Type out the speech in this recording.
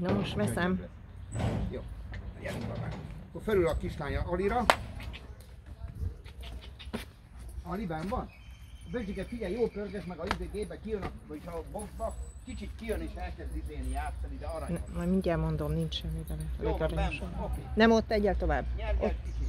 Na most veszem. Jó, gyerünk már. Akkor felül a kislánya Alira. Ali benn van? Böcsike, figyelj, jó pörges meg a izégébe, kijön a, vagy a boxba, kicsit kijön és elkezd izéni játszani, de aranyos. Ne, majd mindjárt mondom, nincs semmi bele. Jó, van, benn van, sem. Nem ott egyel tovább. Nyerj, Ott kicsit.